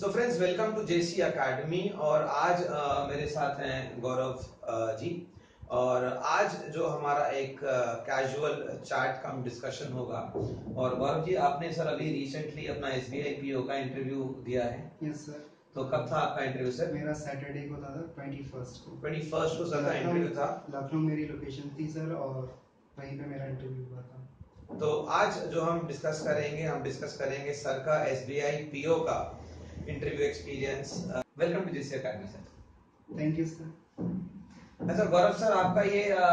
So friends welcome to JC academy और आज uh, मेरे साथ हैं गौरव uh, जी। और आज जो हमारा एक कैजुअल चैट कम डिस्कशन होगा और गौरव जी आपने सर अभी रिसेंटली अपना एस बी आई पी का इंटरव्यू दिया है। यस सर तो कब था आपका इंटरव्यू सर मेरा सैटरडे को था ट्वेंटी फ़र्स्ट को। ट्वेंटी फ़र्स्ट को सर का इंटरव्यू था। लखनऊ मेरी लोकेशन थी सर और वहीं पे मेरा इंटरव्यू हुआ था। तो आज जो हम डिस्कस करेंगे हम डिस्कस करेंगे सर का S B I P O का interview experience welcome to JC academy sir thank you sir अच्छा गौरव सर आपका ये आ,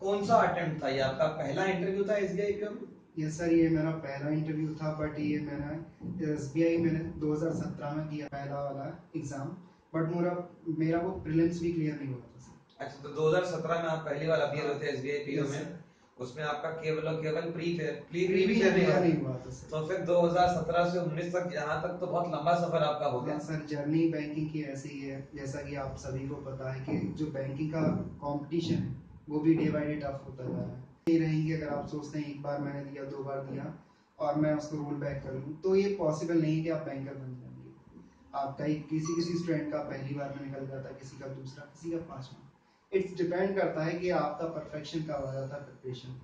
कौन सा अटेम्प्ट था? ये आपका पहला इंटरव्यू था एसबीआई पीओ में ये सर ये मेरा पहला इंटरव्यू था बट ये मैंने एसबीआई मैंने 2017 में दिया पहला वाला एग्ज़ाम बट मेरा मेरा वो प्रीलिम्स भी क्लियर नहीं हुआ था सर अच्छा तो 2017 में आप पहली बार अपियर होते एसबीआई पीओ में? उसमें आपका केवल और केवल प्री प्री प्री भी नहीं हुआ था तो फिर 2017 से 19 तक यहाँ तक तो बहुत लंबा सफ़र आपका हो गया। हाँ सर जर्नी बैंकिंग की ऐसी ही है जैसा कि आप सभी को पता है कि जो बैंकिंग का कंपटीशन है वो भी डे बाय डे टफ होता जा रहा है। नहीं रहेंगे अगर आप सोचते हैं एक बार मैंने दिया दो बार दिया और मैं उसको रोल बैक कर लूँ तो ये पॉसिबल नहीं है कि आप बैंकर बन जाएँगे। आपका एक किसी किसी स्टूडेंट का पहली बार में निकल जाता है किसी का दूसरा किसी का पांचवा। इट्स डिपेंड करता है कि आपका परफेक्शन कब आ जाता है प्रिपरेशन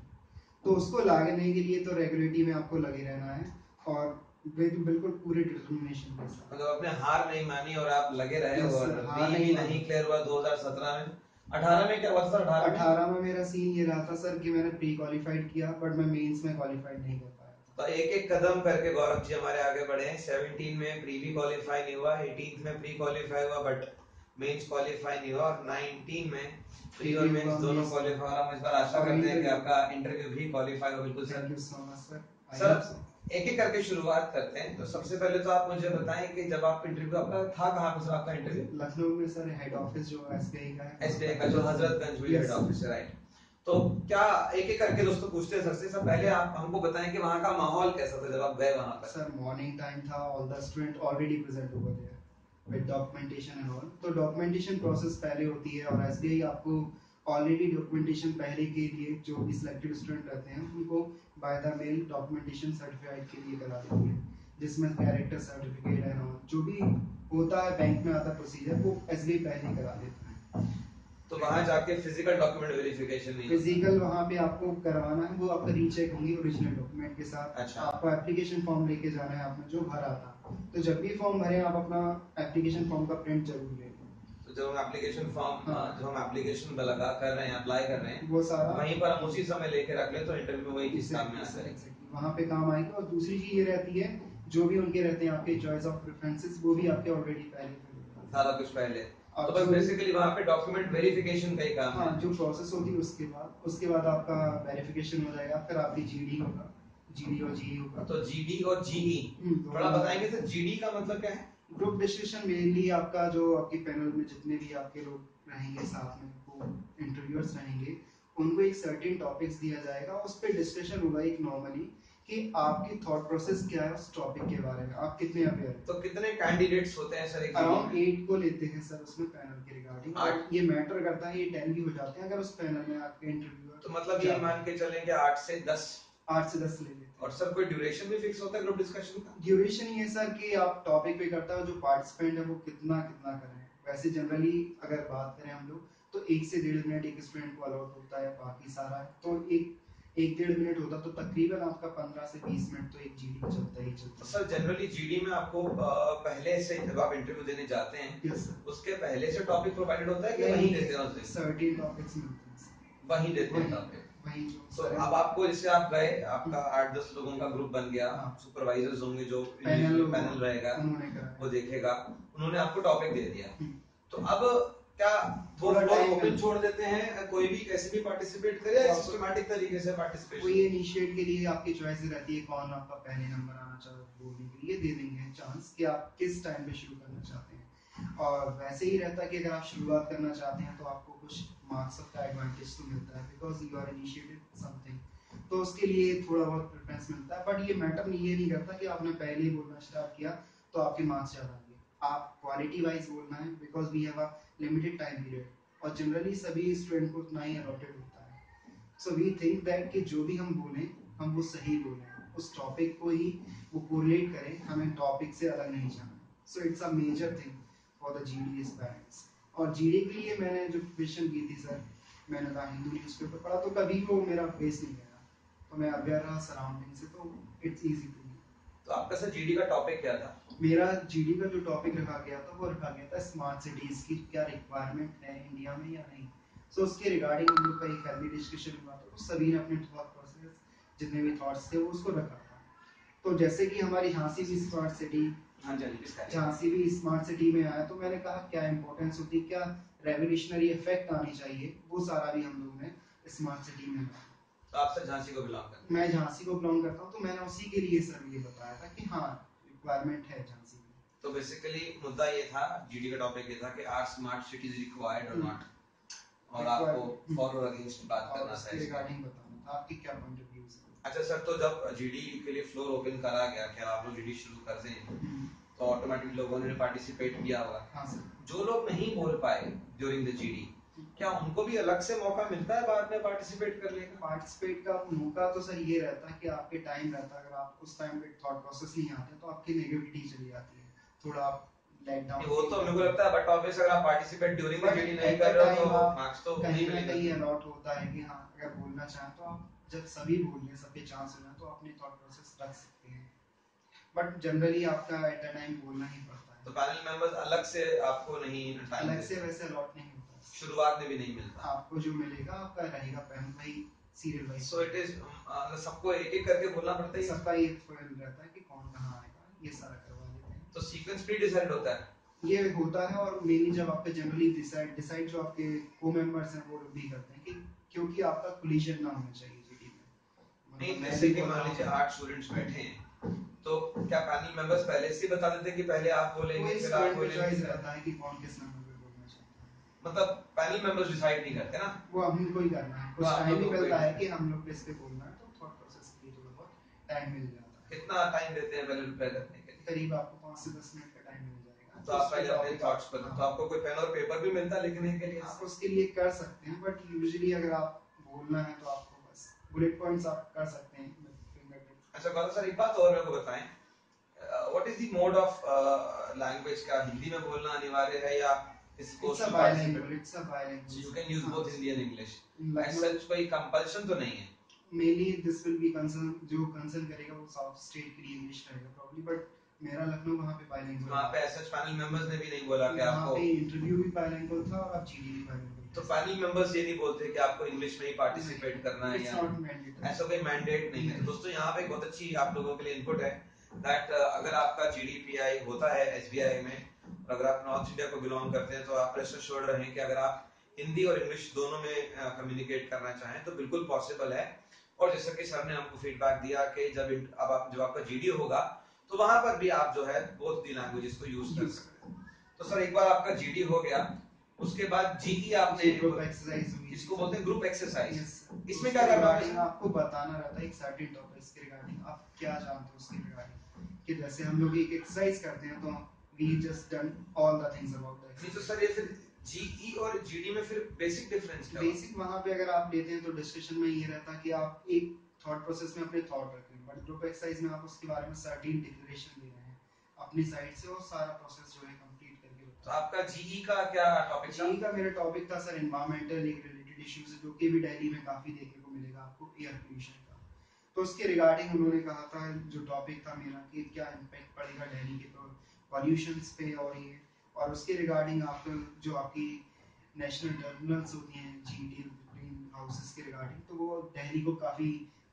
तो उसको लागने के लिए तो रेगुलरिटी में आपको लगे रहना है और बिल्कुल पूरे डिटर्मिनेशन के साथ। मतलब अपने हार नहीं मानी और आप लगे रहे और हार नहीं, नहीं क्लियर हुआ 2017 में। 18 में क्या हुआ सर 18 18 में मेरा सीन ये रहा था सर कि मैंने प्री क्वालिफाइड किया बट मैं मेंस में क्वालिफाइड नहीं कर पाया। तो एक एक कदम करके गौरव जी हमारे आगे बढ़े हैं। 17 में प्री भी क्वालिफाई नहीं हुआ 18 में प्री क्वालिफाई हुआ बट मेंस क्वालिफाई नहीं हुआ और 19 में प्री और मेंस दोनों क्वालिफाई हम इस बार आशा करते हैं कि आपका इंटरव्यू भी क्वालिफाई हो बिल्कुल सर सर एक एक करके शुरुआत करते हैं। तो सबसे पहले तो आप मुझे बताएँ कि जब आप इंटरव्यू आपका था कहाँ पे सर आपका इंटरव्यू लखनऊ में सर हेड ऑफ़िस जो एसबीआई का है। एसबीआई का जो हजरतगंज में हेड ऑफ़िस है राइट तो क्या एक एक करके दोस्तों पूछते हैं सबसे सब पहले आप हमको बताएँ कि वहाँ का माहौल कैसा था जब आप गए वहाँ पर? सर मॉर्निंग टाइम था all the student already present over there with documentation and all तो डॉक्यूमेंटेशन प्रोसेस पहले होती है और एसबीआई आपको ऑलरेडी डॉक्यूमेंटेशन पहले के लिए जो भी सिलेक्टेड स्टूडेंट रहते हैं उनको by the mail documentation certified के लिए करा देती है जिसमें कैरेक्टर सर्टिफिकेट एंड ऑल जो भी होता है बैंक में आता प्रोसीजर वो एसबीआई पहले करा देता है। तो वहाँ जाके फ़िज़िकल डॉक्यूमेंट वेरिफिकेशन नहीं फ़िज़िकल वहाँ पे आपको करवाना है वो आपका रीचेक होंगे ओरिजिनल डॉक्यूमेंट के साथ। अच्छा। आपको एप्लीकेशन फॉर्म लेके जाना है आपने जो भरा था। तो जब भी फॉर्म भरे आप अपना एप्लीकेशन फॉर्म का प्रिंट ज़रूर ले। तो जब हम एप्लीकेशन फॉर्म हाँ। जो हम एप्लीकेशन लगा कर रहे हैं अप्लाई कर रहे हैं वो सारा वहीं पर हम उसी समय लेके रख ले तो इंटरव्यू में वही चीज़ काम में आ जाएगी वहाँ पे काम आएगी और दूसरी चीज़ ये रहती है जो भी उनके रहते हैं आपके चॉइस ऑफ़ प्रेफरेंसेस वो भी आपके ऑलरेडी पहले सारा कुछ पहले तो बस बेसिकली वहाँ पे डॉक्यूमेंट वेरिफिकेशन का ही काम हाँ, जो प्रोसेस होती है उसके बाद उसके बाद आपका वेरिफिकेशन हो जाएगा फिर आपकी जीडी होगा। जीडी और जीई होगा। तो जीडी और जीई हम्म, थोड़ा बताएँगे सर जीडी का मतलब क्या है? ग्रुप डिस्कशन मेनली आपका जो आपकी पैनल में जितने भी आपके लोग रहेंगे साथ में वो इंटरव्यूअर्स रहेंगे उनको एक सर्टेन टॉपिक्स दिया जाएगा उस पर डिस्कशन होगा एक नॉर्मली कि आपकी थॉट प्रोसेस क्या है उस टॉपिक के बारे में। आप कितने अवेयर तो कितने कैंडिडेट्स होते हैं सर अराउंड एट को लेते हैं सर उसमें पैनल के रिगार्डिंग ये मैटर करता है ये टेन भी हो जाते हैं अगर उस पैनल में आपके इंटरव्यूअर तो मतलब ये मान के चलें कि आठ से दस। आठ से दस ले लेते और सर कोई ड्यूरेशन भी फिक्स होता है ग्रुप डिस्कशन का? ड्यूरेशन ये सर कि आप टॉपिक पे करता हो जो पार्टिसिपेंट है वो कितना कितना कर। रहे हैं वैसे जनरली अगर बात करें हम लोग तो एक से डेढ़ मिनट एक स्टूडेंट को अलॉट होता है बाकी सारा तो एक एक डेढ़ मिनट होता तो तकरीबन आपका पंद्रह से बीस मिनट तो एक जीडी में चलता ही चलता सर जनरली जीडी में आपको पहले से जब आप इंटरव्यू देने जाते हैं yes, उसके पहले से टॉपिक प्रोवाइडेड होता है कि वहीं देते हैं सर्टेन टॉपिक्स मिलते हैं वहीं देते हैं टॉपिक तो अब आपको जैसे आप गए आपका आठ दस लोगों का ग्रुप बन गया सुपरवाइजर्स हाँ। होंगे जो पैनल पैनल रहेगा वो देखेगा। उन्होंने आपको टॉपिक दे दिया। हम्म। तो अब क्या थोड़ा फ्लोर ओपन छोड़ देते हैं? कोई भी कैसे भी पार्टिसिपेट करे या सिस्टमैटिक तरीके से पार्टिसिपेट कोई इनिशिएट के लिए आपकी चॉइस रहती है कौन आपका पहले नंबर आना चाहता है बोलने के लिए दे देंगे चांस कि आप किस टाइम पे शुरू करना चाहते हैं। और वैसे ही रहता है कि अगर आप शुरुआत करना चाहते हैं तो आपको कुछ मार्क्स का एडवांटेज तो मिलता है because you are initiated something तो उसके लिए थोड़ा बहुत प्रेफरेंस मिलता है बट ये मैटर नहीं, ये नहीं करता कि आपने पहले ही बोलना स्टार्ट किया तो आपके मार्क्स ज़्यादा आएँगे। आप क्वालिटी वाइज बोलना है because we have a limited time period और जनरली सभी स्टूडेंट को उतना ही अलॉटेड होता है। सो वी थिंक दैट कि जो भी हम बोलें, हम वो सही बोलें, उस टॉपिक को ही वो कोरिलेट करें, हमें टॉपिक से अलग नहीं जाना। So it's a major thing for the GD aspirants और जीडी के लिए मैंने जो क्वेश्चन की थी सर मैंने द हिंदू न्यूज़पेपर पढ़ा तो कभी वो मेरा फेस नहीं गया। तो मैं अवेयर रहा सराउंडिंग से तो इट्स इजी टू मी तो आपका सर जीडी का टॉपिक क्या था? मेरा जीडी का जो टॉपिक रखा गया था वो रखा गया था स्मार्ट सिटीज़ की क्या रिक्वायरमेंट है इंडिया में या नहीं। सो so, उसके रिगार्डिंग हम लोग का एक हेल्दी डिस्कशन हुआ था तो सभी ने अपने थॉट प्रोसेस जितने भी थॉट्स थे वो उसको रखा था। तो जैसे कि हमारी झांसी भी स्मार्ट सिटी हाँ झांसी भी स्मार्ट सिटी में आया तो मैंने कहा क्या इंपॉर्टेंस होती क्या रेवोल्यूशनरी इफ़ेक्ट आनी चाहिए? वो सारा भी हम लोगों ने स्मार्ट सिटी में तो आप सर झांसी को बिलोंग करते हैं? मैं झांसी को बिलोंग करता हूँ तो मैंने उसी के लिए सर ये बताया था कि हाँ रिक्वायरमेंट है झांसी में। तो बेसिकली मुद्दा ये था जीडी का टॉपिक ये था कि आर स्मार्ट सिटीज़ रिक्वायर्ड और नॉट और आपको फॉर और अगेंस्ट बात करना था रिगार्डिंग बताना था आपकी क्या पॉइंट है अच्छा सर तो जब जीडी के लिए फ्लोर ओपन करा गया कि आप लोग जीडी शुरू कर दें। तो ऑटोमेटिकली लोगों ने पार्टिसिपेट किया होगा। हाँ सर। जो लोग नहीं बोल पाए ड्यूरिंग द जीडी क्या उनको भी अलग से मौका मिलता है बाद में पार्टिसिपेट करने का? पार्टिसिपेट का मौका तो सर ये रहता है कि आपके टाइम रहता है। अगर आप उस टाइम पे थॉट प्रोसेस नहीं आते तो आपकी नेगेटिविटी चली जाती है। थोड़ा आप वो तो मेरे को लगता है बट ऑब्वियस अगर आप पार्टिसिपेट ड्यूरिंग द जीडी नहीं कर रहे हो तो मार्क्स तो कहीं ना कहीं अलॉट होता है कि हाँ अगर बोलना चाहें तो आप जब सभी बोल रहे सबके चांस हो तो अपने थॉट प्रोसेस रख सकते हैं। बट जनरली आपका एट अ टाइम बोलना ही पड़ता है। तो पैनल मेंबर्स अलग से आपको नहीं अलग से वैसे अलॉट नहीं होता। शुरुआत में भी नहीं मिलता। आपको जो मिलेगा आपका रहेगा पैन भाई serial wise so it is सबको एक एक करके बोलना पड़ता है सबका एक फॉइल रहता है कि कौन कहाँ आएगा ये सारा करवा लेते हैं। तो सीक्वेंस प्री डिसाइड होता है। ये होता है और मेनली जब आपके जनरली डिसाइड डिसाइड जो आपके को मेंबर्स हैं वो भी करते हैं कि क्योंकि आपका कोलिजन ना होना चाहिए। नहीं जैसे कि मान लीजिए आठ स्टूडेंट्स बैठे हैं। तो क्या पैनल मेंबर्स पहले से बता देते हैं कि पहले आप बोलेंगे फिर आप बोलेंगे रहता है कि कौन किस नंबर पे बोलना चाहता है। मतलब पैनल मेंबर्स डिसाइड नहीं करते ना। वो हम को ही करना है। कुछ टाइम ही मिलता है कि हम लोग किस पे बोलना है तो थॉट प्रोसेस के लिए थोड़ा बहुत टाइम मिल जाता है। कितना टाइम देते हैं पहले प्रिपेयर करने के लिए? करीब आपको 5 से 10 मिनट का टाइम मिल जाएगा। तो आप पहले अपने थॉट्स पर तो आपको कोई पेन और पेपर भी मिलता है लिखने के लिए? आप उसके लिए कर सकते हैं बट यूजुअली अगर आप बोलना है तो बस बुलेट पॉइंट्स आप कर सकते हैं अच्छा गौरव सर एक बात और मेरे को बताएँ। What is the mode of language का हिंदी में बोलना अनिवार्य है या इसको a bilingual it's a bilingual so you can use both hindi and english as such कोई कंपल्शन तो नहीं है। Mainly this will be concern जो कंसर्न करेगा वो साउथ स्टेट के लिए इंग्लिश रहेगा probably but मेरा लखनऊ वहाँ पे बाइलिंगुअल वहाँ पे एसएच पैनल मेंबर्स ने भी नहीं बोला कि आपको वहाँ पे इंटरव्यू भी बाइलिंगुअल था और अब जीडी भी बाइलिंगुअल तो फैमिली मेंबर्स ये नहीं बोलते कि आपको इंग्लिश में ही पार्टिसिपेट करना है या ऐसा कोई मैंडेट नहीं है। तो दोस्तों यहाँ पे बहुत अच्छी आप लोगों के लिए इनपुट है दैट अगर आपका जीडीपीआई होता है एसबीआई में अगर आप नॉर्थ इंडिया को बिलोंग करते हैं तो आप रेस्ट श्योर रहें कि अगर आप हिंदी और इंग्लिश दोनों में कम्युनिकेट करना चाहें तो बिल्कुल पॉसिबल है। और जैसा कि सर ने हमको फीडबैक दिया कि जब अब आप जब आपका जीडी होगा तो वहाँ पर भी आप जो है बोथ दी लैंग्वेजेस को यूज़ कर सकते हैं। तो सर एक बार आपका जीडी हो गया उसके बाद जीई e आपने ग्रुप एक्सरसाइज इसको बोलते हैं ग्रुप एक्सरसाइज इसमें क्या करना है आपको बताना रहता है एक सर्टेन टॉपिक्स के रिगार्डिंग आप क्या जानते हो उसके रिगार्डिंग कि जैसे हम लोग एक एक्सरसाइज करते हैं तो we just done all the things about that नहीं तो सर ये फिर जीई e और जीडी में फिर बेसिक डिफरेंस क्या बेसिक वहाँ पे अगर आप लेते हैं तो डिस्कशन में ये रहता है कि आप एक थॉट प्रोसेस में अपने थॉट रखें बट ग्रुप एक्सरसाइज में आप उसके बारे में सर्टेन डिक्लेरेशन दे रहे हैं। अपनी साइड से और सारा प्रोसेस जो है तो आपका जीई e का क्या टॉपिक था? जीई e का मेरा टॉपिक था सर एनवायरमेंटल एक रिलेटेड इश्यूज़ जो कि भी दिल्ली में काफ़ी देखने को मिलेगा आपको एयर पोल्यूशन का। तो उसके रिगार्डिंग उन्होंने कहा था, जो टॉपिक था मेरा, कि क्या इम्पैक्ट पड़ेगा दिल्ली के तो पॉल्यूशन पे और ये। और उसके रिगार्डिंग आप, जो आपकी नेशनल टर्मिनल्स होती हैं जीडी ग्रीन हाउसेस के रिगार्डिंग तो वो दिल्ली को काफ़ी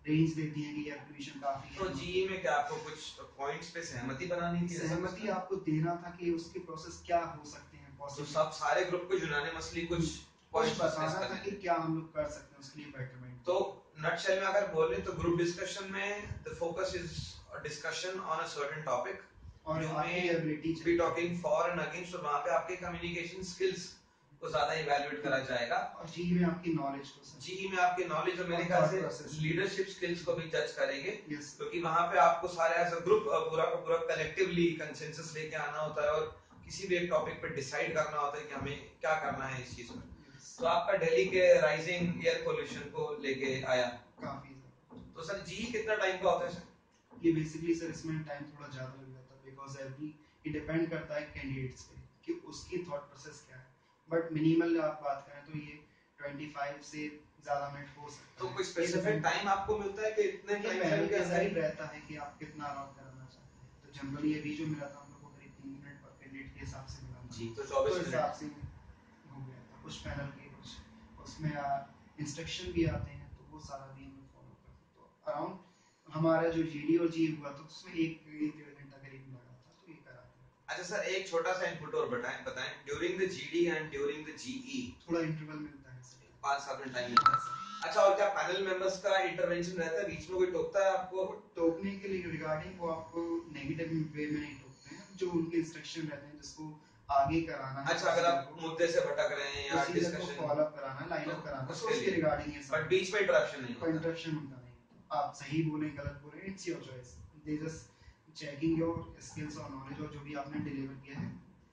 रेंज देती है कि एयर पोल्यूशन काफ़ी तो जीई में क्या आपको कुछ पॉइंट्स पे सहमति बनानी थी? सहमति आपको देना था कि उसके प्रोसेस क्या हो सकते हैं तो सब सारे ग्रुप को जुड़ाने मसली कुछ पॉइंट्स बताना था कि क्या हम लोग कर सकते हैं उसके लिए बेटरमेंट तो नटशेल में अगर बोल तो ग्रुप डिस्कशन में the focus is discussion on a certain topic और आपकी ability be talking for and against और वहाँ पे आपके कम्युनिकेशन स्किल्स को ज़्यादा इवैल्यूएट करा जाएगा। और जीई में आपकी नॉलेज को जीई में आपके नॉलेज और मेरे ख्याल से लीडरशिप स्किल्स को भी जज करेंगे। क्योंकि वहाँ पे आपको सारे एज अ ग्रुप पूरा का पूरा कलेक्टिवली कंसेंसस लेके आना होता है और किसी भी एक टॉपिक पे डिसाइड करना होता है कि हमें क्या करना है इस चीज़ में। तो आपका दिल्ली के राइजिंग एयर पोल्यूशन को लेके आया। काफ़ी तो सर जी कितना टाइम का होता है सर ये बेसिकली सर इसमें टाइम थोड़ा ज़्यादा लग जाता है बिकॉज़ एवरी ये डिपेंड करता है कैंडिडेट्स पे कि उसकी थॉट प्रोसेस क्या है। बट मिनिमल आप बात करें तो ये 25 से ज़्यादा मिनट हो सकता तो कोई स्पेसिफिक टाइम आपको मिलता है कि इतने टाइम फ्रेम के अंदर ही रहता है कि आप कितना राउंड कराना चाहते हैं। तो जनरली अभी जो मिला था हम लोगों को करीब 3 मिनट पर कैंडिडेट के हिसाब से मिला जी तो 24 मिनट हिसाब से हो गया था। कुछ पैनल के कुछ उसमें इंस्ट्रक्शन भी आते हैं तो वो सारा भी हम फॉलो करते तो अराउंड हमारा जो जीडी और जी हुआ तो उसमें एक एक डेढ़ घंटा करीब लगा था तो ये कराते अच्छा सर एक छोटा सा इनपुट और बताएँ बताएँ। During the GD and during the GE थोड़ा इंटरवल मिलता है सर पाँच सात मिनट टाइम मिलता है अच्छा और क्या पैनल मेंबर्स का इंटरवेंशन रहता है? बीच में कोई टोकता है आपको? टोकने के लिए रिगार्डिंग वो आपको नेगेटिव वे में नहीं टोकते हैं। जो उनके इंस्ट्रक्शन रहते हैं जिसको आगे कराना है। अच्छा अगर आप मुद्दे से भटक रहे हैं या डिस्कशन फॉलो अप कराना है लाइन अप कराना है उसके रिगार्डिंग है बट बीच में इंटरप्शन नहीं होता। इंटरप्शन होता नहीं आप सही बोले गलत बोले it's your choice they just checking your skills और नॉलेज और जो भी आपने डिलीवर किया है।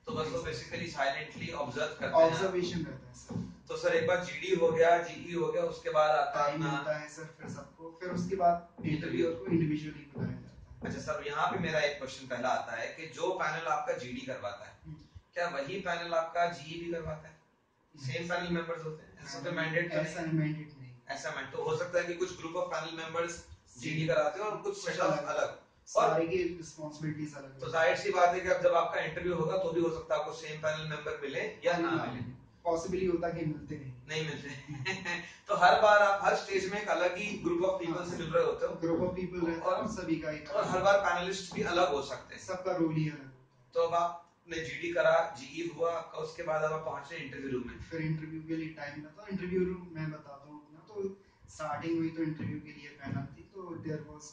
तो बस वो बेसिकली साइलेंटली ऑब्ज़र्व करते हैं। ऑब्जर्वेशन रहता है सर तो सर एक बार जीडी हो गया जीई e हो गया उसके बाद आता है मिलता है सर फिर सबको। फिर उसके बाद इंटरव्यूअर को इंडिविजुअली बुलाया जाता है। अच्छा सर यहाँ पे मेरा एक क्वेश्चन पहला आता है कि जो पैनल आपका जीडी करवाता है हम्म। क्या वही पैनल आपका जीई e भी करवाता है? सेम पैनल मेंबर्स होते हैं? ऐसा तो मैंडेट ऐसा मैंडेट नहीं ऐसा मैंडेट तो हो सकता है कि कुछ group of panel members GD कराते हैं और कुछ स्पेशल अलग। सारे की रिस्पांसिबिलिटीज अलग तो ज़ाहिर सी बात है कि अब जब आपका इंटरव्यू होगा तो भी हो सकता है आपको सेम पैनल मेंबर मिले या ना मिले। पॉसिबली होता कि मिलते नहीं। नहीं मिलते। तो हर बार आप हर स्टेज में एक अलग ही ग्रुप ऑफ़ पीपल से मिल रहे होते हो। ग्रुप ऑफ़ पीपल और सभी का एक और हर बार पैनलिस्ट भी अलग हो सकते हैं। सबका रोल ही अलग। तो अब आपने जीडी करा जीई हुआ उसके बाद अब आप पहुँचे इंटरव्यू रूम में। फिर इंटरव्यू के लिए टाइम लगता इंटरव्यू रूम मैं बताता हूँ तो स्टार्टिंग हुई तो इंटरव्यू के लिए पैनल थी तो there was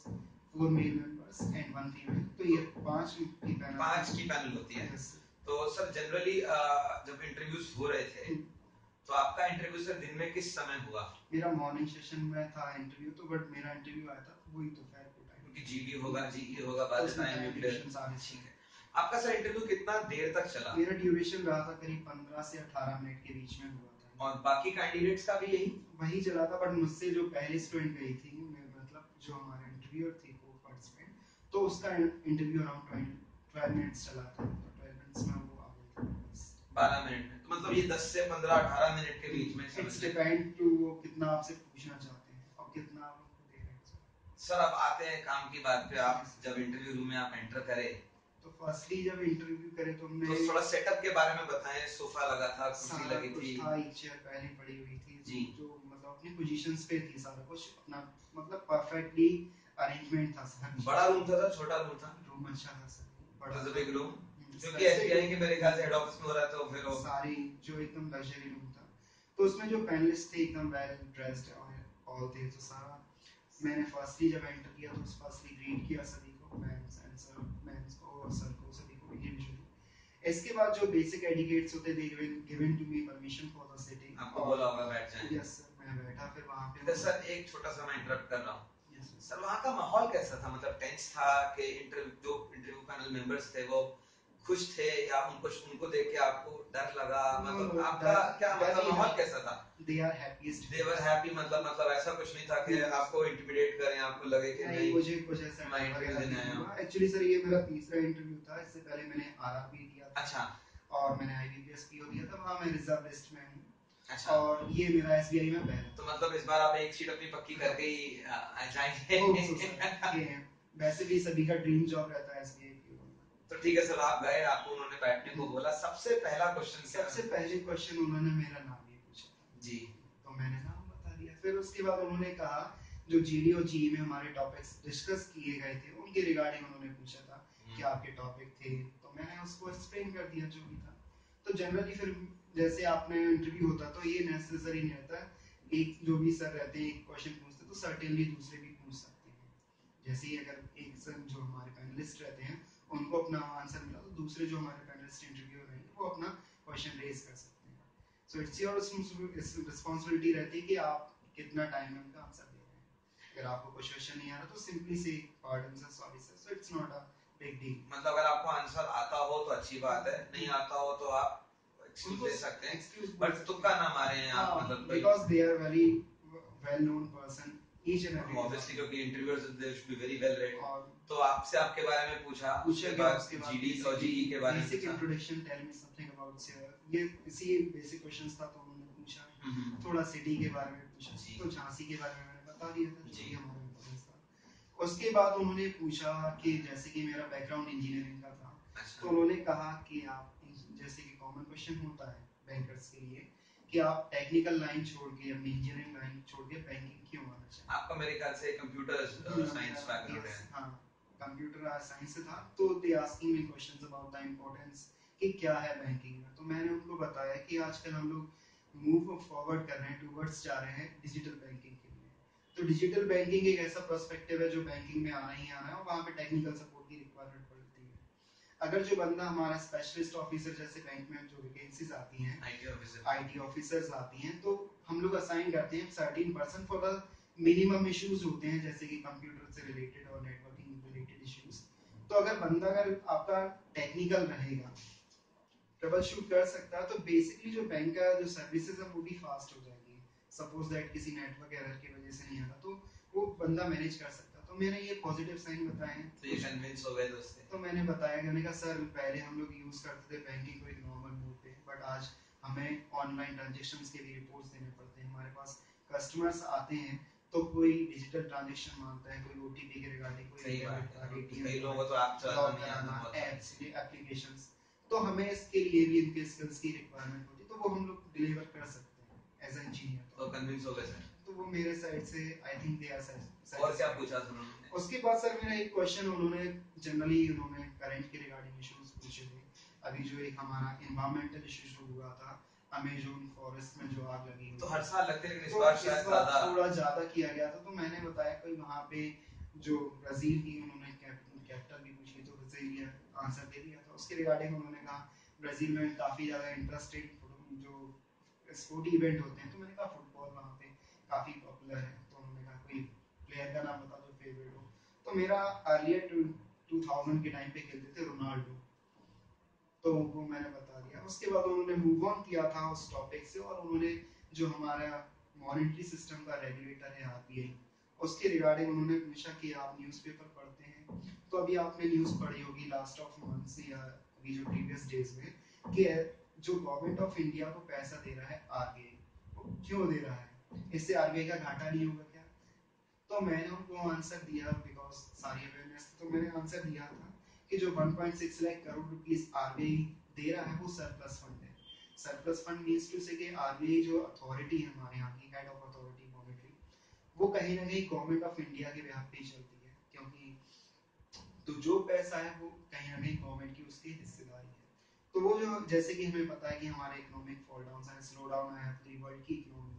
four male members and one female तो ये पाँच की पैनल पाँच की पैनल होती है। Yes. तो सर जनरली जब इंटरव्यूज़ हो रहे थे हम्म। तो आपका इंटरव्यू सर दिन में किस समय हुआ? मेरा मॉर्निंग सेशन में था इंटरव्यू तो बट मेरा इंटरव्यू आया था वही तो फायर को टाइम क्योंकि जीडी होगा जीई होगा बाद में टाइम ड्यूरेशन सारे ठीक है आपका सर इंटरव्यू कितना देर तक चला? मेरा ड्यूरेशन रहा था करीब 15 से 18 मिनट के बीच में हुआ था। और बाकी कैंडिडेट्स का भी यही? वही चला था बट मुझसे जो पहले स्टूडेंट गई थी मतलब जो हमारे इंटरव्यूअर थी तो उसका इंटरव्यू अराउंड 12 मिनट्स चला था। तो 12 मिनट्स में वो आ गए थे। 12 मिनट में। तो मतलब ये 10 से 15 18 मिनट के बीच में इट्स डिपेंड टू वो कितना आपसे पूछना चाहते हैं और कितना आप उनको दे रहे हैं। सर अब आते हैं काम की बात पे आप जब इंटरव्यू रूम में आप एंटर करें। तो फर्स्टली जब इंटरव्यू करे तो हमने तो थोड़ा सेटअप के बारे में बताएँ। सोफा लगा था कुर्सी लगी थी। था एक चेयर पहले पड़ी हुई थी। जी। जो मतलब अपनी पोजीशंस पे थी सारा कुछ अपना मतलब परफेक्टली अरेंजमेंट था सर। बड़ा रूम था सर छोटा रूम था। रूम अच्छा था सर बड़ा। बिग रूम क्योंकि एसबीआई के मेरे ख्याल से हेड ऑफ़िस में हो रहा था तो फिर वो सारी जो एकदम लग्जरी रूम था। तो उसमें जो पैनलिस्ट थे एकदम वेल ड्रेस्ड और ऑल थे तो सारा मैंने फर्स्टली जब एंटर किया तो फर्स्टली ग्रीट किया सभी को एंड सर मैम्स को और सर को सभी को इंडिविजुअली इसके बाद जो बेसिक एडिकेट्स होते थे given to me permission for the sitting आपको बोला होगा बैठ जाए। यस सर मैं बैठा फिर वहाँ पे सर एक छोटा सा मैं इंटरप्ट कर रहा हूँ। सर वहाँ का माहौल कैसा था? मतलब टेंस था कि इंटरव्यू जो इंटरव्यू पैनल मेंबर्स थे वो खुश थे या उनको उनको देख के आपको डर लगा? मतलब आपका क्या मतलब माहौल कैसा था? They are happiest they were happy मतलब मतलब ऐसा कुछ नहीं था कि आपको इंटिमिडेट करें आपको लगे कि नहीं मुझे कुछ ऐसा मैं इंटरव्यू देने आया हूँ। एक्चुअली सर ये मेरा तीसरा इंटरव्यू था इससे पहले मैंने आरआरबी दिया अच्छा। और मैंने आईबीपीएस पीओ दिया था वहाँ मैं रिज़र्व लिस्ट में हूँ अच्छा और ये मेरा एसबीआई में पहला? तो मतलब इस बार आप एक सीट अपनी पक्की करके ही जाएँगे। वैसे भी सभी का ड्रीम जॉब रहता है एसबीआई तो ठीक है सर आप गए आपको उन्होंने बैठने को बोला। सबसे पहला क्वेश्चन सबसे पहले क्वेश्चन उन्होंने मेरा नाम ही पूछा। जी। तो मैंने नाम बता दिया। फिर उसके बाद उन्होंने कहा जो जीडी और जीई में हमारे टॉपिक्स डिस्कस किए गए थे उनके रिगार्डिंग उन्होंने पूछा था कि हम्म। आपके टॉपिक थे। तो मैंने उसको एक्सप्लेन कर दिया जो भी था। तो जनरली फिर जैसे आपने इंटरव्यू होता तो ये नेसेसरी नहीं रहता एक जो भी सर रहते हैं, एक क्वेश्चन पूछते तो सर्टेनली दूसरे भी पूछ सकते हैं। जैसे ही अगर एक सर जो हमारे पैनलिस्ट रहते हैं, उनको अपना आंसर मिला तो दूसरे जो हमारे पैनलिस्ट इंटरव्यू रहेंगे वो अपना क्वेश्चन रेज कर सकते हैं। सो इट्स योर रिस्पांसिबिलिटी रहती है कि आप कितना टाइम में उनका आंसर दे रहे हैं। अगर आपको कोई क्वेश्चन नहीं आ रहा तो सिंपली से pardon sir sorry sir so it's not a big deal मतलब अगर आपको आंसर आता हो तो अच्छी बात है, नहीं आता हो तो आप एक्सक्यूज दे सकते हैं। बट तुक्का ना मारे आप मतलब because they are very well known person each and every obviously क्योंकि interviewers they should be very well read तो आपसे आपके बारे में पूछा उसके बाद जीडी और जीई के बारे में basic introduction tell me something about ये इसी बेसिक क्वेश्चंस था तो उन्होंने पूछा। थोड़ा सिटी के बारे में पूछा। तो झांसी के बारे में मैंने बता दिया था जी। हमारा था। उसके बाद उन्होंने पूछा कि जैसे कि मेरा बैकग्राउंड इंजीनियरिंग का था अच्छा। तो उन्होंने कहा कि आप कॉमन क्वेश्चन होता है बैंकर्स के लिए कि आप टेक्निकल लाइन छोड़ के अपनी इंजीनियरिंग लाइन छोड़ के बैंकिंग क्यों आना चाहते आपका मेरे ख्याल से कंप्यूटर साइंस बैकग्राउंड है हाँ कंप्यूटर साइंस से था तो they asking me questions about the importance कि क्या है बैंकिंग में? तो मैंने उनको बताया कि आजकल हम लोग मूव फॉरवर्ड कर रहे हैं टुवर्ड्स जा रहे हैं डिजिटल बैंकिंग के लिए। तो डिजिटल बैंकिंग एक ऐसा पर्सपेक्टिव है जो बैंकिंग में आना ही आना है और वहाँ पे टेक्निकल रिक्वायरमेंट अगर जो बंदा हमारा स्पेशलिस्ट ऑफिसर जैसे बैंक में जो वैकेंसीज आती हैं आईटी ऑफिसर आईटी ऑफिसर्स आती हैं तो हम लोग असाइन करते हैं certain person for the minimum issues होते हैं जैसे कि कंप्यूटर से रिलेटेड और नेटवर्किंग रिलेटेड इश्यूज़ तो अगर बंदा अगर आपका टेक्निकल रहेगा ट्रबल शूट कर सकता है तो बेसिकली जो बैंक का जो सर्विसेज़ है वो भी फास्ट हो जाएगी। सपोज़ दैट किसी नेटवर्क एरर की वजह से नहीं आ रहा तो वो बंदा मैनेज कर सकता तो मैंने ये पॉजिटिव साइन बताए हैं। तो ये कन्विंस हो गए दोस्त तो मैंने बताया मैंने कहा सर पहले हम लोग यूज़ करते थे बैंकिंग को एक नॉर्मल मोड पे बट आज हमें ऑनलाइन ट्रांजैक्शंस के भी रिपोर्ट्स देने पड़ते हैं। हमारे पास कस्टमर्स आते हैं तो कोई डिजिटल ट्रांजैक्शन माँगता है कोई ओटीपी के रिगार्डिंग कोई है। लोगों तो एप्लीकेशंस तो हमें इसके लिए भी इनके स्किल्स की रिक्वायरमेंट होती है तो वो हम लोग डिलीवर कर सकते हैं एज इंजीनियर तो कन्विंस हो गए सर तो वो मेरे साइड से आई थिंक दे आर और क्या पूछा उन्होंने? उसके बाद सर मेरा एक क्वेश्चन उन्होंने जनरली उन्होंने करंट के रिगार्डिंग इश्यूज़ पूछे थे। अभी जो एक हमारा एनवायरमेंटल इशू जो हुआ था अमेजोन फॉरेस्ट में जो आग लगी तो हर साल लगते लेकिन इस तो बार शायद ज़्यादा। थोड़ा ज़्यादा किया गया था। तो मैंने बताया कोई वहाँ पे जो ब्राज़ील की उन्होंने कैपिटल भी पूछी तो ब्राज़ील आंसर दे दिया था। उसके रिगार्डिंग उन्होंने कहा ब्राज़ील में काफ़ी ज़्यादा इंटरेस्टेड जो स्पोर्टी इवेंट होते हैं तो मैंने कहा फुटबॉल वहाँ पे काफ़ी पॉपुलर है तो उन्होंने कहा, कोई प्लेयर का नाम बता जो फेवरेट हो। तो मेरा अर्लियर टू थाउज़ेंड के टाइम पे खेलते थे रोनाल्डो। तो वो मैंने बता दिया। उसके बाद उन्होंने मूव ऑन किया था उस टॉपिक से और उन्होंने जो हमारा मॉनिटरी सिस्टम का रेगुलेटर है आरबीआई उसके रिगार्डिंग उन्होंने पूछा कि आप न्यूज़पेपर पढ़ते हैं। तो अभी आपने न्यूज़ पढ़ी होगी लास्ट ऑफ़ मंथ्स या अभी जो प्रीवियस डेज़ में कि, जो गवर्नमेंट ऑफ़ इंडिया को पैसा दे रहा है आरबीआई क्यों दे रहा है? इससे आरबीआई का घाटा नहीं होगा क्या? तो मैंने उनको आंसर दिया बिकॉज़ सारी अवेयरनेस तो मैंने आंसर दिया था कि जो 1.6 लाख करोड़ रुपीस आरबीआई दे रहा है वो सरप्लस फंड है। Surplus fund means to say कि आरबीआई जो अथॉरिटी है हमारे यहाँ की हेड ऑफ़ अथॉरिटी मॉनेटरी वो कहीं ना कहीं गवर्नमेंट ऑफ़ इंडिया के बिहाफ पे चलती है, क्योंकि तो जो पैसा है वो कहीं ना कहीं गवर्नमेंट की उसकी हिस्सेदारी है। तो वो जो, जैसे कि हमें पता है कि हमारे इकोनॉमिक फॉल डाउन है स्लो डाउन आया पूरी वर्ल्ड की इकोनॉमी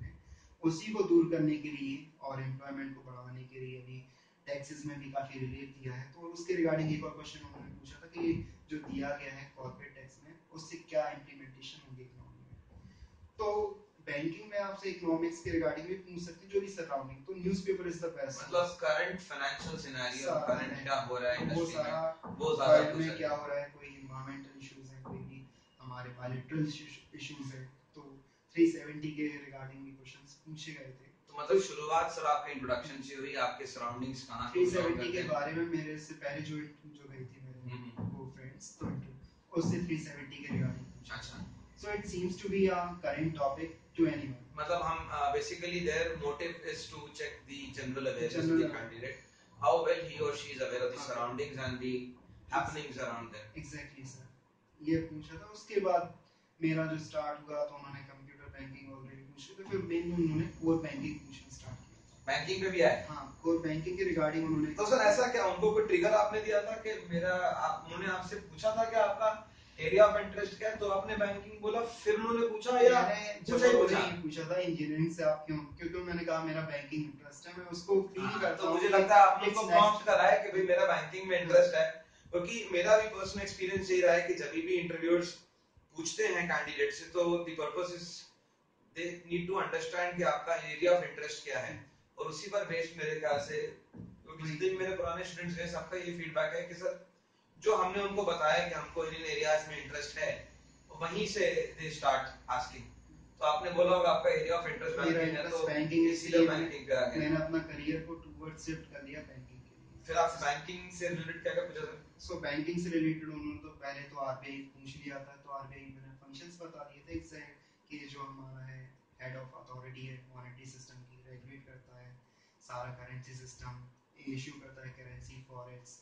उसी को दूर करने के लिए और एम्प्लॉयमेंट को बढ़ाने के लिए अभी टैक्सेस में भी काफ़ी रिलीफ दिया है। तो उसके रिगार्डिंग एक और क्वेश्चन उन्होंने पूछा था कि जो दिया गया है कॉर्पोरेट टैक्स में उससे क्या इंप्लीमेंटेशन होगी इकोनॉमी में? तो बैंकिंग में आपसे इकोनॉमिक्स के रिगार्डिंग भी पूछ सकते हैं जो भी सराउंडिंग तो न्यूज़पेपर इज़ द बेस्ट मतलब करंट फाइनेंशियल सिनेरियो करंट क्या हो रहा है वो सारा वो ज़्यादा में क्या हो रहा है कोई एनवायरमेंटल इश्यूज़ है कोई भी हमारे बायोलेटरल इश्यूज़ है तो 370 के रिगार्डिंग भी क्वेश्चंस पूछे गए थे। मतलब शुरुआत सर आपका इंट्रोडक्शन से हुई आपके सराउंडिंग्स कहाँ 370 के बारे में मेरे से पहले जो जो गई थी मेरे वो हम्म, फ्रेंड्स हम्म। तो उससे 370 के रिगार्डिंग अच्छा। So it seems to be a current topic to anyone मतलब हम basically their motive is to check the general awareness of the candidate how well he और she is aware of the surroundings and the happenings around their exactly sir ये पूछा था उसके बाद मेरा जो स्टार्ट हुआ तो उन्होंने कंप्यूटर बैंकिंग ऑलरेडी पूछे तो फिर मेन उन्होंने कोर बैंकिंग पूछना स्टार्ट बैंकिंग में भी आए? हाँ कोर बैंकिंग के रिगार्डिंग उन्होंने तो सर ऐसा क्या उनको कोई ट्रिगर आपने दिया था कि मेरा आप, उन्होंने आपसे पूछा था कि आपका एरिया ऑफ़ इंटरेस्ट क्या है? तो आपने बैंकिंग बोला फिर उन्होंने पूछा या कुछ ही पूछा? पूछा था इंजीनियरिंग से आप क्यों? क्योंकि मैंने कहा मेरा बैंकिंग इंटरेस्ट है मैं उसको फील हाँ, करता मुझे लगता है आपने को प्रॉम्प्ट करा कि भाई मेरा बैंकिंग में इंटरेस्ट है। क्योंकि मेरा भी पर्सनल एक्सपीरियंस यही रहा है कि जब भी इंटरव्यूअर्स पूछते हैं कैंडिडेट से तो the purpose is they need to understand कि आपका एरिया ऑफ़ इंटरेस्ट क्या है। और उसी पर बेस्ड मेरे ख्याल से क्योंकि जितने भी मेरे पुराने स्टूडेंट्स हैं सबका ये फीडबैक है कि सर जो हमने उनको बताया कि हमको इन एरियाज़ में इंटरेस्ट है वहीं से दे स्टार्ट आस्किंग तो आपने बोला होगा आपका एरिया ऑफ़ इंटरेस्ट बैंकिंग है तो बैंकिंग इसीलिए बैंकिंग पे आ गया मैंने अपना करियर को टुवर्ड शिफ्ट कर लिया बैंकिंग के लिए। फिर आप बैंकिंग से रिलेटेड क्या क्या पूछा था? सो बैंकिंग से रिलेटेड उन्होंने तो पहले तो आरबीआई पूछ लिया था तो आरबीआई मैंने फ़ंक्शंस बता दिए थे एग्जैक्ट कि जो हमारा है हेड ऑफ़ अथॉरिटी है मॉनेटरी सिस्टम की रेगुलेट करता है सारा करेंसी सिस्टम इशू करता है करेंसी फॉरेक्स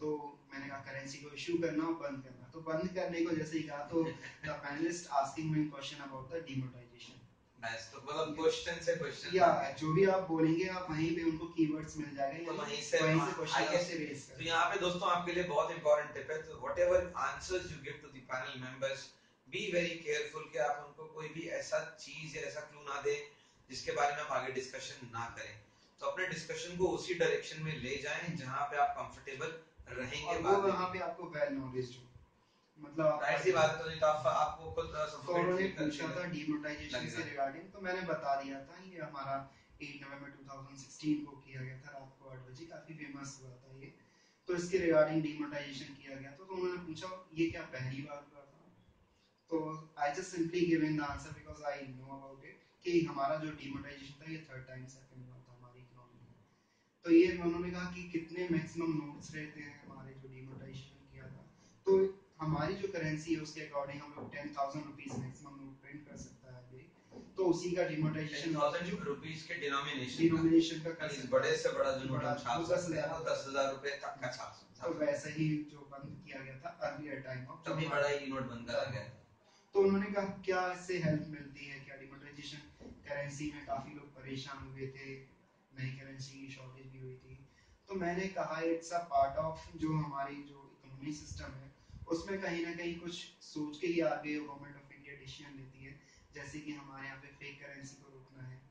तो मैंने कहा करेंसी को इशू करना और बंद करना। तो बंद करने को जैसे ही कहा तो the panelist asking me question about the demonetization nice तो मतलब क्वेश्चन से क्वेश्चन या जो भी आप बोलेंगे आप वहीं पे उनको कीवर्ड्स मिल जाएँगे तो वहीं से वहीं से क्वेश्चन आपसे रेज कर तो यहाँ पे दोस्तों आपके लिए बहुत इंपॉर्टेंट टिप है। तो whatever answers you give to the panel members be very careful कि आप उनको कोई भी ऐसा चीज़ या ऐसा क्लू ना दें जिसके बारे में आप आगे डिस्कशन ना करें। तो अपने डिस्कशन को उसी डायरेक्शन में ले जाएँ जहाँ पे आप कंफर्टेबल रहेंगे बाद में। वहाँ पे आपको वेल नॉलेज हो मतलब ऐसी बात तो नहीं तो आप आपको खुद तो उन्होंने पूछा था डिमोनेटाइजेशन से रिगार्डिंग तो मैंने बता दिया था ये हमारा 8 नवंबर 2016 को किया गया था रात को 8 बजे। काफ़ी फ़ेमस हुआ था ये। तो इसके रिगार्डिंग डिमोनेटाइजेशन किया गया था। तो उन्होंने पूछा ये क्या पहली बार हुआ? तो I just simply giving the answer because I know about it कि हमारा जो डिमोनेटाइजेशन था ये थर्ड टाइम से तो ये उन्होंने कहा कि कितने मैक्सिमम नोट्स रहते हैं हमारे जो डिमोटाइजेशन किया था। तो हमारी जो करेंसी है उसके अकॉर्डिंग हम लोग ten thousand rupees maximum note print कर सकता है तो उसी का डिमोटाइजेशन रुपीज़ के डिनोमिनेशन डिनोमिनेशन का कर बड़े से बड़ा जो नोट छाप दस हज़ार। दस हज़ार रुपए तक का छाप तो वैसे ही जो बंद किया गया था अर्लियर टाइम ऑफ़ तभी बड़ा ही नोट बंद करा गया तो उन्होंने कहा, क्या इससे हेल्प मिलती है? क्या डिमोटाइजेशन करेंसी में काफ़ी लोग परेशान हुए थे? नई करेंसी की शॉर्टेज भी हुई थी। तो मैंने कहा इट्स अ पार्ट ऑफ़ जो हमारी जो इकोनॉमी सिस्टम है, उसमें कहीं ना कहीं कुछ सोच के ही आगे गवर्नमेंट ऑफ़ इंडिया डिसीज़न लेती है। जैसे कि हमारे यहाँ पे फेक करेंसी को रोकना है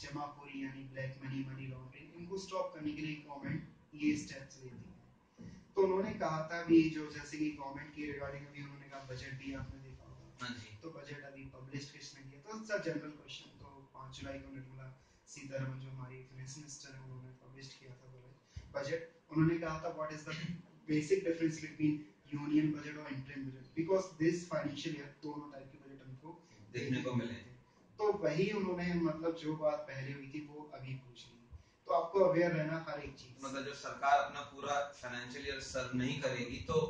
जमाखोरी यानी ब्लैक मनी मनी लॉन्ड्रिंग इनको स्टॉप करने के लिए गवर्नमेंट ये स्टेप्स लेती है। तो उन्होंने कहा था भी, जो जैसे कि गवर्नमेंट की रिगार्डिंग अभी उन्होंने कहा बजट भी आपने तो बजट अभी पब्लिश किसने किया। तो जनरल क्वेश्चन तो पाँच जुलाई को निर्मला सीतारमन जो हमारी फाइनेंस मिनिस्टर है उन्होंने पब्लिश किया था बजट उन्होंने कहा था what is the basic difference between union budget और interim budget because this financial year दोनों टाइप के बजट हमको देखने को मिले। तो वही उन्होंने मतलब जो बात पहले हुई थी वो अभी पूछ ली तो आपको अवेयर रहना हर एक चीज़। मतलब जो सरकार अपना पूरा फाइनेंशियल ईयर सर्व नहीं करेगी तो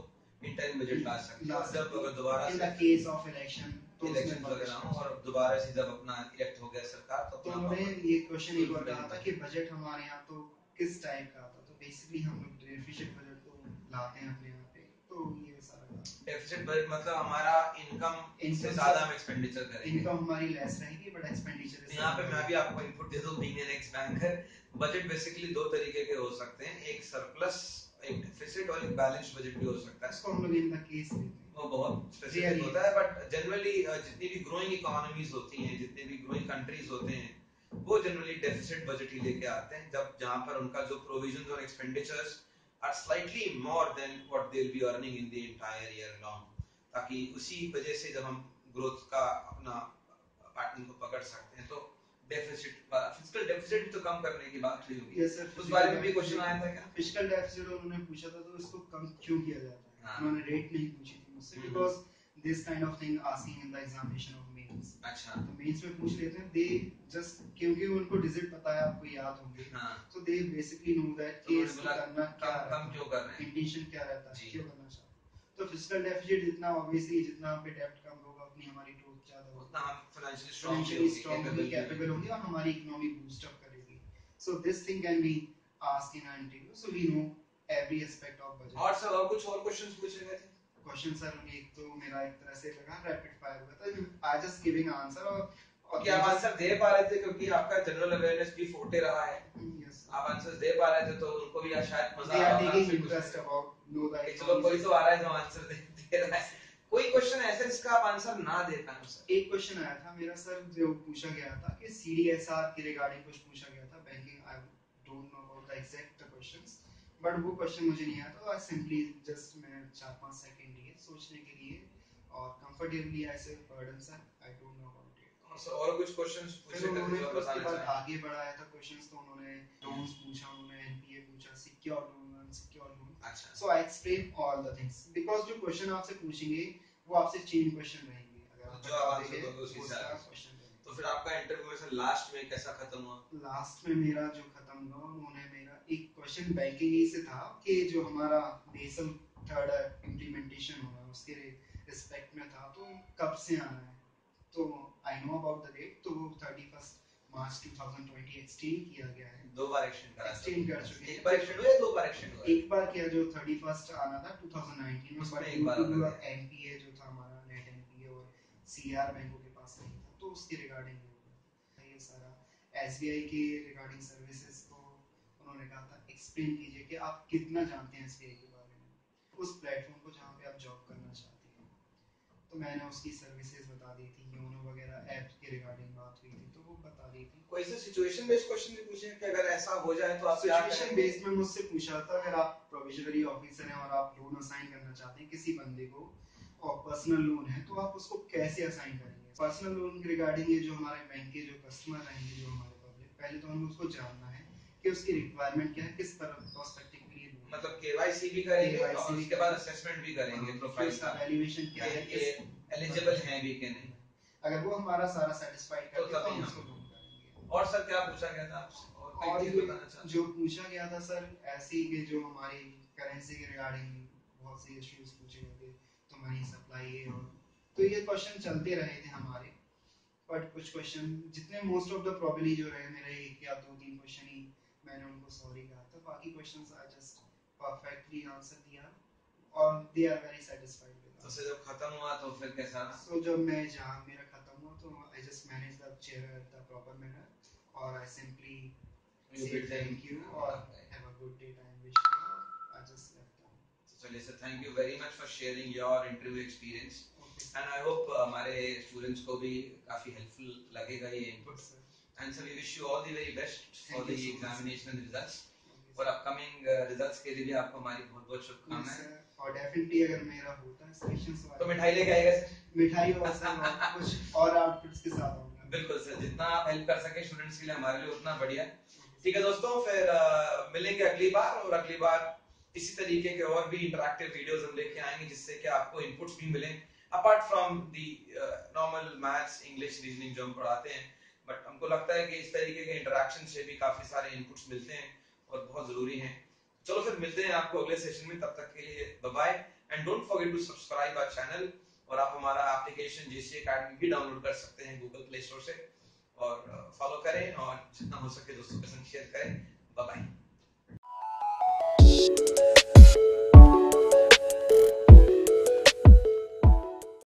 इंटरिम बजट ला सकती है। जब अगर दोबारा in the case of election तो इलेक्शन वगैरह और दोबारा से जब अपना इलेक्ट हो गया सरकार तो, तो उन्होंने ये क्वेश्चन एक और कहा था कि बजट हमारे यहाँ तो किस टाइप का था? तो बेसिकली हम लोग डेफिशिएंट बजट को लाते हैं अपने यहाँ पे। तो ये सारा डेफिशिएंट बजट मतलब हमारा इनकम इनसे ज़्यादा हम एक्सपेंडिचर करेंगे। इनकम हमारी लेस रहेगी बट एक्सपेंडिचर तो यहाँ पे मैं भी आपको इनपुट दे दूँ being an ex banker budget basically दो तरीके के हो सकते हैं। एक सरप्लस एक डेफिसिट और एक बैलेंस बजट भी हो सकता है। इसको हम लोग इन द केस लेते हैं। वो बहुत स्पेसिफिक होता है बट जनरली जितनी भी ग्रोइंग इकोनॉमीज होती हैं जितने भी ग्रोइंग कंट्रीज़ होते हैं वो जनरली डेफिसिट बजट ही लेके आते हैं। जब जहाँ पर उनका जो प्रोविजंस और expenditures are slightly more than what they will be earning in the entire year long ताकि उसी वजह से जब हम ग्रोथ का अपना पैटर्न को पकड़ सकते डेफिसिट फ़िज़िकल डेफिसिट तो कम करने की बात हुई होगी। यस सर उस बारे में भी क्वेश्चन आया था क्या? फ़िज़िकल डेफिसिट उन्होंने पूछा था तो इसको कम क्यों किया जाता है? हाँ। उन्होंने रेट नहीं पूछी थी मुझसे because this kind of thing asking in the examination of mains अच्छा। तो मेंस में पूछ लेते हैं दे जस्ट क्योंकि उनको डिजिट पता है आपको याद होंगे। तो दे बेसिकली नो दैट कि इसको करना क्या कम क्यों कर रहे हैं? इंटेंशन क्या रहता है क्यों करना चाहते तो फ़िज़िकल डेफिसिट जितना ऑब्वियसली जितना पे डेब्ट कम होगा उतनी हमारी ग्रोथ ज़्यादा होगी उतना हम फाइनेंशियली स्ट्रांग होंगे कैपेबल होंगे और हमारी इकोनॉमी बूस्ट अप करेगी। So this thing can be asked in an interview so we know every aspect of budget और सर और कुछ और क्वेश्चंस पूछे गए थे? क्वेश्चन सर एक तो मेरा एक तरह से लगा रैपिड फायर हुआ था आई जस्ट गिविंग आंसर और और आप आंसर दे पा रहे थे? क्योंकि आपका जनरल अवेयरनेस भी फोटे रहा है। यस आप आंसर दे पा रहे थे तो उनको भी शायद मज़ा आ रहा है इंटरेस्ट अबाउट नो दैट चलो कोई तो आ रहा है जो आंसर दे, दे रहा है। कोई क्वेश्चन ऐसा जिसका आप आंसर ना दे पाए सर एक क्वेश्चन आया था, मेरा सर जो पूछा गया था कि सीडीएसआर के रिगार्डिंग कुछ पूछा गया था banking I don't know about the exact questions but वो क्वेश्चन मुझे नहीं आया तो सिंपली जस्ट मैं चार पाँच सेकंड लिए सोचने के लिए, और comfortably I said pardon sir I don't know sir और कुछ क्वेश्चंस पूछे थे जो बताना आगे बढ़ाया था क्वेश्चंस तो उन्होंने पूछा उन्होंने एनपीए पूछा सिक्योर लोन अनसिक्योर लोन अच्छा। So I explain all the things because जो क्वेश्चन आपसे पूछेंगे वो आपसे चेन क्वेश्चन रहेंगे। अगर जो आप आंसर दोगे उसी से तो फिर आपका इंटरव्यू लास्ट में कैसा खत्म हुआ? लास्ट में मेरा जो खत्म हुआ उन्होंने मेरा एक क्वेश्चन बैंकिंग ही से था कि जो हमारा बेसल थर्ड इम्प्लीमेंटेशन होगा उसके रिस्पेक्ट में था तो कब से आना है? तो I know about the date तो वो थर्टी फ़र्स्ट मार्च 2020 एक्सटेंड किया गया है। दो बार एक्सटेंड करा एक्सटेंड कर चुके हैं। एक बार एक्सटेंड हुआ दो बार एक्सटेंड हुआ? एक बार किया जो 31st आना था 2019 में उसमें एक बार एनपीए जो था हमारा नेट एनपीए और सीआर बैंकों के पास नहीं था। तो उसके रिगार्डिंग ये सारा एसबीआई के रिगार्डिंग सर्विसेज़ को उन्होंने कहा था एक्सप्लेन कीजिए कि आप कितना जानते हैं एसबीआई के बारे में। उस प्लेटफॉर्म को जहाँ पे आप जॉब करना चाहते हैं। तो मैंने उसकी सर्विसेज़ बता दी थी योनो वगैरह ऐप के रिगार्डिंग बात हुई थी तो वो बता दी थी। कोई से सिचुएशन बेस्ड क्वेश्चन भी पूछे कि अगर ऐसा हो जाए तो आप सिचुएशन बेस्ड में मुझसे पूछा था अगर आप प्रोविजनरी ऑफिसर हैं और आप लोन असाइन करना चाहते हैं किसी बंदे को और पर्सनल लोन है तो आप उसको कैसे असाइन करेंगे? पर्सनल लोन के रिगार्डिंग ये जो हमारे बैंक के जो कस्टमर रहेंगे जो हमारे पब्लिक पहले तो हमें उसको जानना है कि उसकी रिक्वायरमेंट क्या है किस के लिए मतलब केवाईसी भी करेंगे और उसके बाद असेसमेंट भी करेंगे प्रोफ़ाइल का वैल्यूएशन क्या है कि एलिजिबल हैं भी कि नहीं? अगर वो हमारा सारा सेटिस्फाइड करते तो हम उसको और सर क्या पूछा गया था आपसे? और और जो पूछा गया था सर ऐसे के जो हमारी करेंसी के रिगार्डिंग बहुत से इश्यूज़ पूछे गए थे तो मनी सप्लाई है और तो ये क्वेश्चन चलते रहे थे हमारे। बट कुछ क्वेश्चन जितने मोस्ट ऑफ़ द प्रॉब्ली जो रहे मेरे एक या दो तीन क्वेश्चन ही मैंने उनको सॉरी कहा था। बाकी questions I just perfectly answer दिया और they are very satisfied with तो जब खत्म हुआ तो फिर कैसा सो so, जब मैं जहाँ मेरा खत्म हुआ तो I just manage the chair at the proper manner or I simply you say thank you or have a good day time wish you. I just left them. So Lisa, thank you very much for sharing your interview experience. Okay. And I hope uh, हमारे students को भी काफ़ी helpful लगेगा ये input and sir we wish you all the very best for the examination results और upcoming results के लिए भी आपको हमारी बहुत बहुत शुभकामनाएँ। और डेफिनेटली अगर मेरा होता है सिलेक्शन तो मिठाई लेके आएगा मिठाई और कुछ और आउटफिट्स के साथ आऊँगा बिल्कुल सर जितना आप हेल्प कर सके स्टूडेंट्स के लिए हमारे लिए उतना बढ़िया। ठीक है दोस्तों फिर मिलेंगे अगली बार और अगली बार इसी तरीके के और भी इंटरेक्टिव वीडियोस हम लेके आएँगे जिससे कि आपको इनपुट्स भी मिलें। Apart from the normal maths English reasoning जो हम पढ़ाते हैं बट हमको लगता है कि इस तरीके के इंटरेक्शन से भी काफ़ी सारे इनपुट्स मिलते हैं। और बहुत ज़रूरी है। चलो फिर मिलते हैं आपको अगले सेशन में। तब तक के लिए bye and don't forget to subscribe our channel और आप हमारा एप्लीकेशन जेसी अकेडमी भी डाउनलोड कर सकते हैं गूगल प्ले स्टोर से। और फॉलो करें और जितना हो सके दोस्तों के संग शेयर करें। बाय